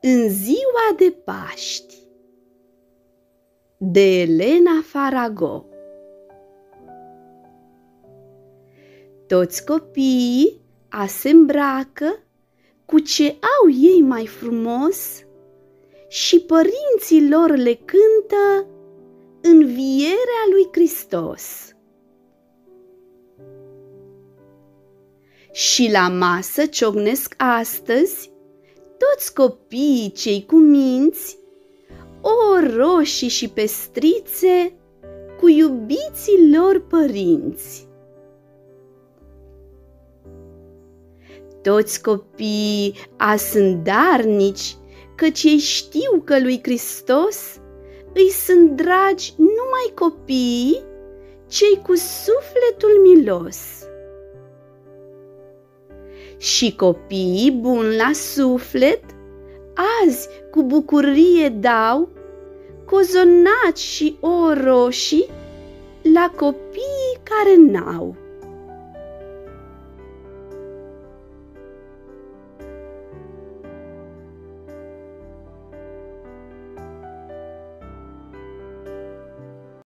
În ziua de Paști de Elena Farago Toți copiii a se îmbracă cu ce au ei mai frumos și părinții lor le cântă învierea lui Hristos. Și la masă ciocnesc astăzi toți copiii cei cu minți, o roșii și pestrițe cu iubiții lor părinți. Toți copiii a sunt darnici, căci ei știu că lui Hristos îi sunt dragi numai copiii, cei cu sufletul milos și copiii buni la suflet, azi cu bucurie dau cozonaci și o roșii la copiii care n-au.